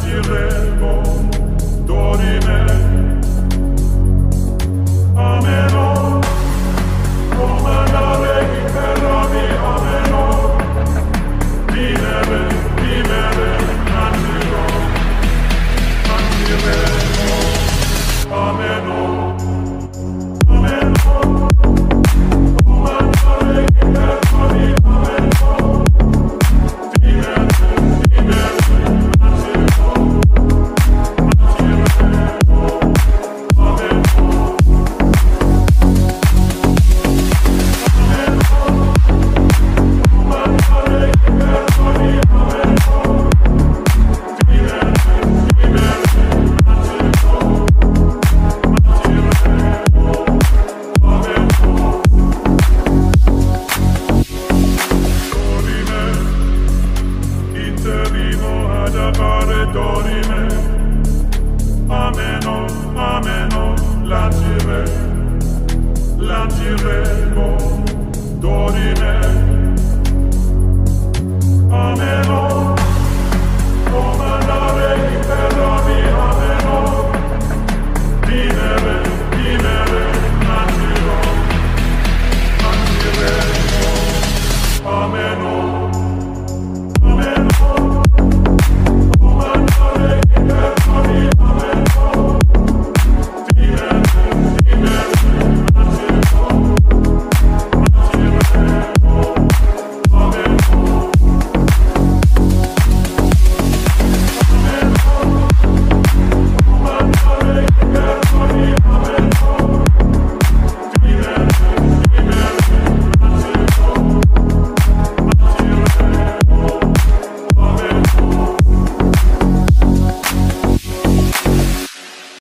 ti elevo, dorime. ad appare dorime ameno